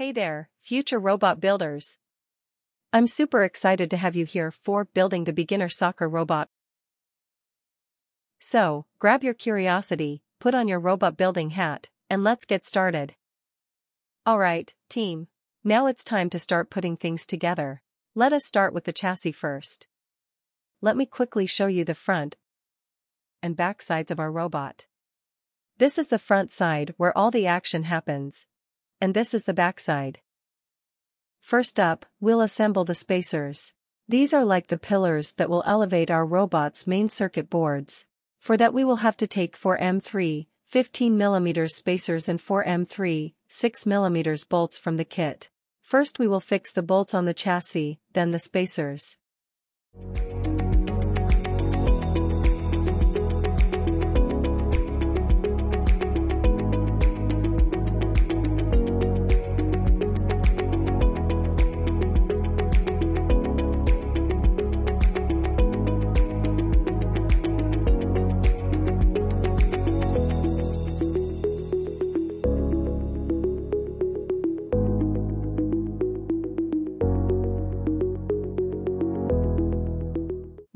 Hey there, future robot builders. I'm super excited to have you here for building the beginner soccer robot. So, grab your curiosity, put on your robot building hat, and let's get started. Alright, team. Now it's time to start putting things together. Let us start with the chassis first. Let me quickly show you the front and back sides of our robot. This is the front side where all the action happens, and this is the backside. First up, we'll assemble the spacers. These are like the pillars that will elevate our robot's main circuit boards. For that we will have to take 4M3, 15mm spacers and 4M3, 6mm bolts from the kit. First we will fix the bolts on the chassis, then the spacers.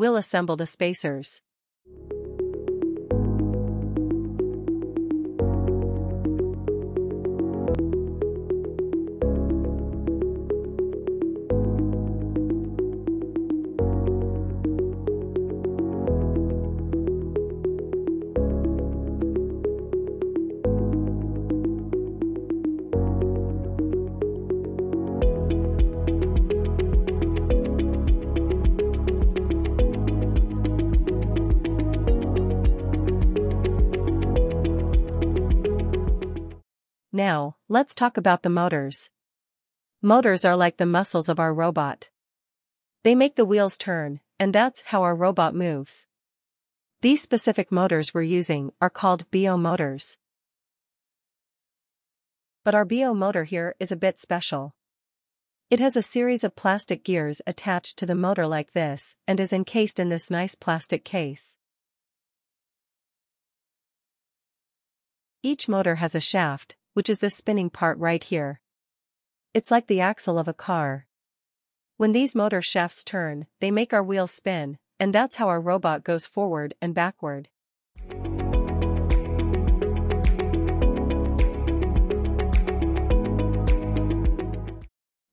We'll assemble the spacers. Now, let's talk about the motors. Motors are like the muscles of our robot. They make the wheels turn, and that's how our robot moves. These specific motors we're using are called BO motors. But our BO motor here is a bit special. It has a series of plastic gears attached to the motor like this and is encased in this nice plastic case. Each motor has a shaft, which is the spinning part right here. It's like the axle of a car. When these motor shafts turn, they make our wheels spin, and that's how our robot goes forward and backward.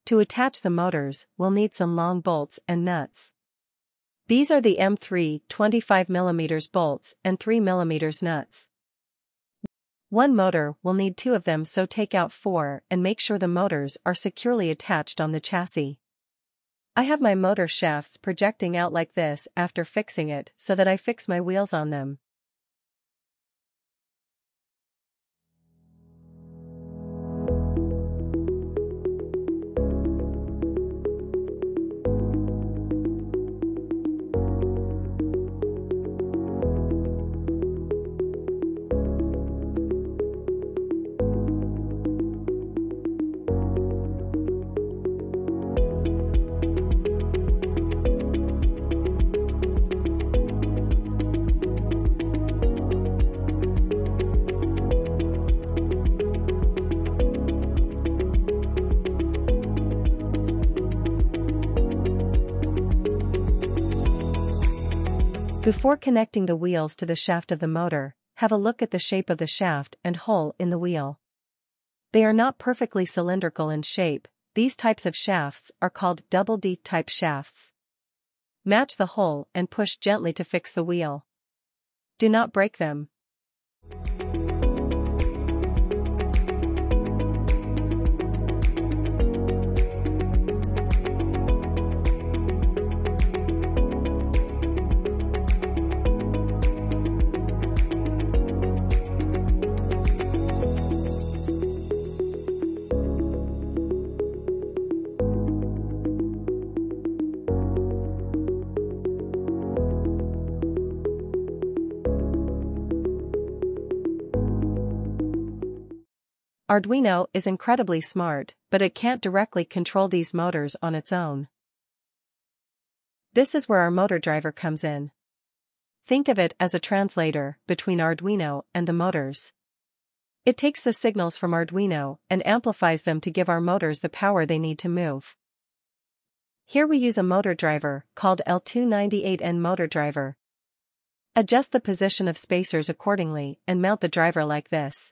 To attach the motors, we'll need some long bolts and nuts. These are the M3 25mm bolts and 3mm nuts. One motor will need two of them so take out four and make sure the motors are securely attached on the chassis. I have my motor shafts projecting out like this after fixing it so that I fix my wheels on them. Before connecting the wheels to the shaft of the motor, have a look at the shape of the shaft and hole in the wheel. They are not perfectly cylindrical in shape, these types of shafts are called double D type shafts. Match the hole and push gently to fix the wheel. Do not break them. Arduino is incredibly smart, but it can't directly control these motors on its own. This is where our motor driver comes in. Think of it as a translator between Arduino and the motors. It takes the signals from Arduino and amplifies them to give our motors the power they need to move. Here we use a motor driver, called L298N motor driver. Adjust the position of spacers accordingly and mount the driver like this.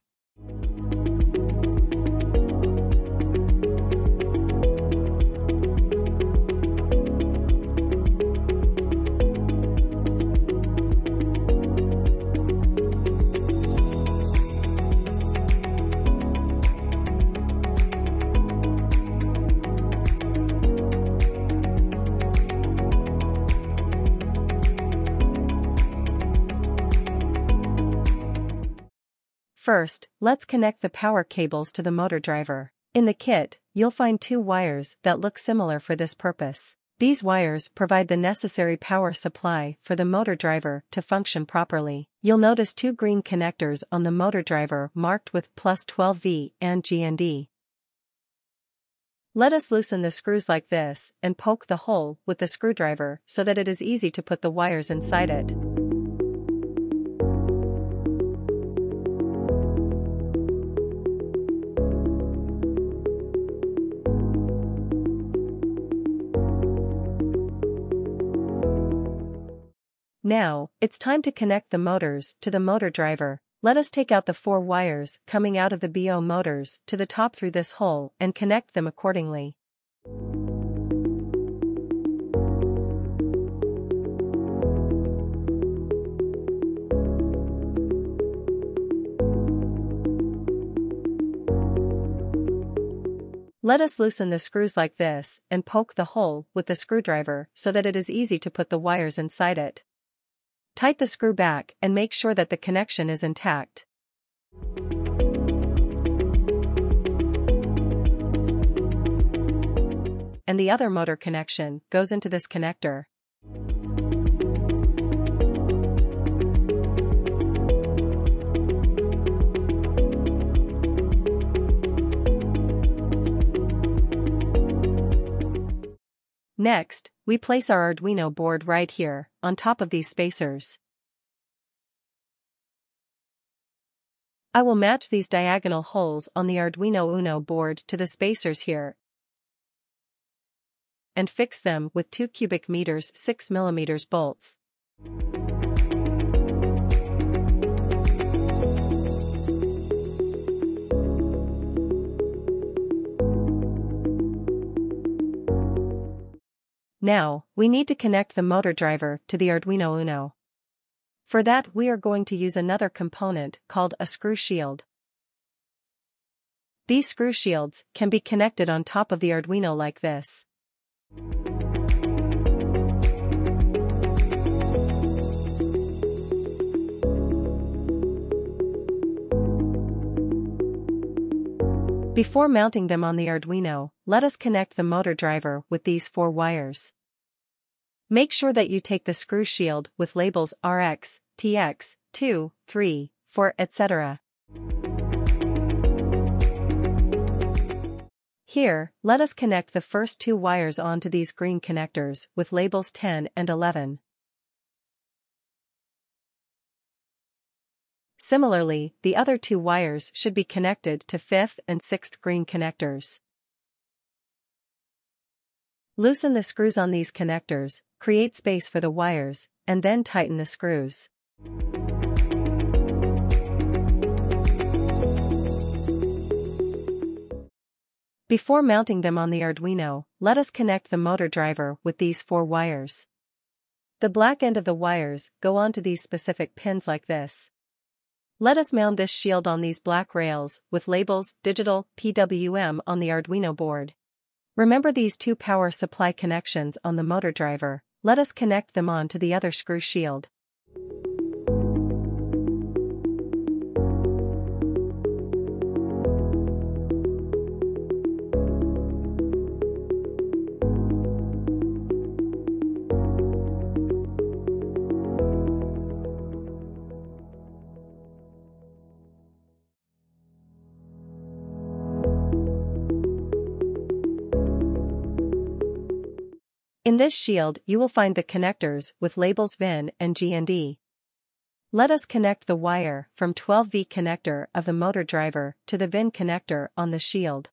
First, let's connect the power cables to the motor driver. In the kit, you'll find two wires that look similar for this purpose. These wires provide the necessary power supply for the motor driver to function properly. You'll notice two green connectors on the motor driver marked with plus 12V and GND. Let us loosen the screws like this and poke the hole with the screwdriver so that it is easy to put the wires inside it. Now, it's time to connect the motors to the motor driver. Let us take out the four wires coming out of the BO motors to the top through this hole and connect them accordingly. Let us loosen the screws like this and poke the hole with the screwdriver so that it is easy to put the wires inside it. Tight the screw back and make sure that the connection is intact. And the other motor connection goes into this connector. Next, we place our Arduino board right here, on top of these spacers. I will match these diagonal holes on the Arduino Uno board to the spacers here and fix them with 2 M3 6 millimeters bolts. Now, we need to connect the motor driver to the Arduino Uno. For that we are going to use another component called a screw shield. These screw shields can be connected on top of the Arduino like this. Before mounting them on the Arduino, let us connect the motor driver with these four wires. Make sure that you take the screw shield with labels RX, TX, 2, 3, 4, etc. Here, let us connect the first two wires onto these green connectors with labels 10 and 11. Similarly, the other two wires should be connected to 5th and 6th green connectors. Loosen the screws on these connectors, create space for the wires, and then tighten the screws. Before mounting them on the Arduino, let us connect the motor driver with these four wires. The black end of the wires go onto these specific pins like this. Let us mount this shield on these black rails with labels digital PWM on the Arduino board. Remember these two power supply connections on the motor driver, let us connect them on to the other screw shield. This shield you will find the connectors with labels VIN and GND. Let us connect the wire from 12V connector of the motor driver to the VIN connector on the shield.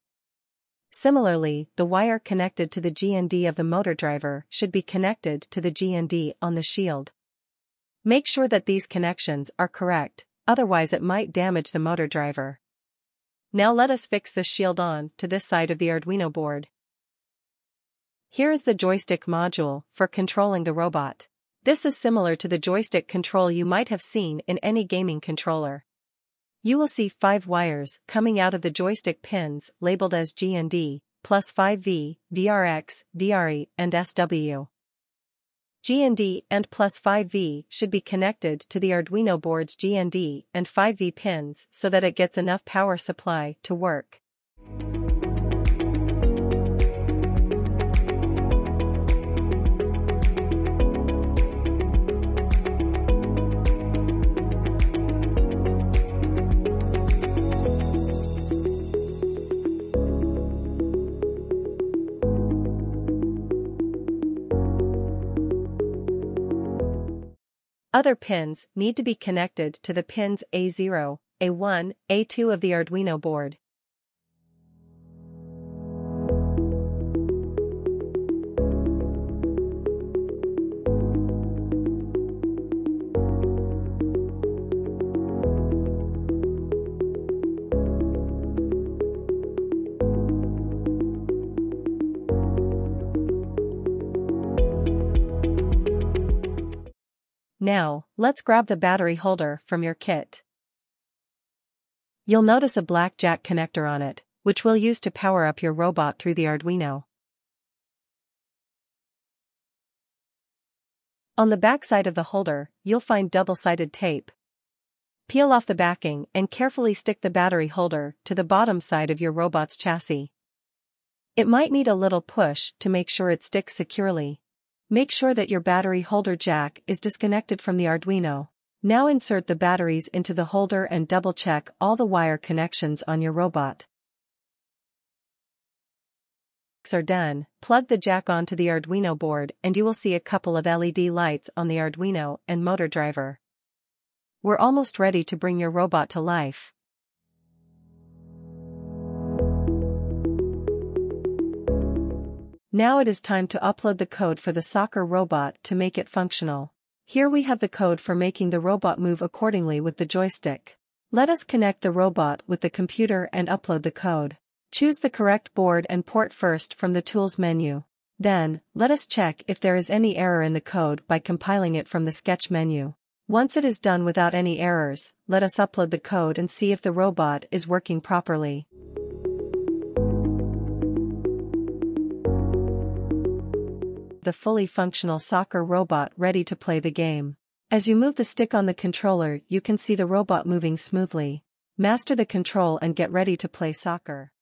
Similarly, the wire connected to the GND of the motor driver should be connected to the GND on the shield. Make sure that these connections are correct, otherwise it might damage the motor driver. Now let us fix the shield on to this side of the Arduino board. Here is the joystick module for controlling the robot. This is similar to the joystick control you might have seen in any gaming controller. You will see 5 wires coming out of the joystick pins labeled as GND, plus 5V, VRX, VRE, and SW. GND and plus 5V should be connected to the Arduino board's GND and 5V pins so that it gets enough power supply to work. Other pins need to be connected to the pins A0, A1, A2 of the Arduino board. Now, let's grab the battery holder from your kit. You'll notice a black jack connector on it, which we'll use to power up your robot through the Arduino. On the back side of the holder, you'll find double-sided tape. Peel off the backing and carefully stick the battery holder to the bottom side of your robot's chassis. It might need a little push to make sure it sticks securely. Make sure that your battery holder jack is disconnected from the Arduino. Now insert the batteries into the holder and double-check all the wire connections on your robot. are done, plug the jack onto the Arduino board and you will see a couple of LED lights on the Arduino and motor driver. We're almost ready to bring your robot to life. Now it is time to upload the code for the soccer robot to make it functional. Here we have the code for making the robot move accordingly with the joystick. Let us connect the robot with the computer and upload the code. Choose the correct board and port first from the Tools menu. Then, let us check if there is any error in the code by compiling it from the Sketch menu. Once it is done without any errors, let us upload the code and see if the robot is working properly. The fully functional soccer robot ready to play the game. As you move the stick on the controller you can see the robot moving smoothly. Master the control and get ready to play soccer.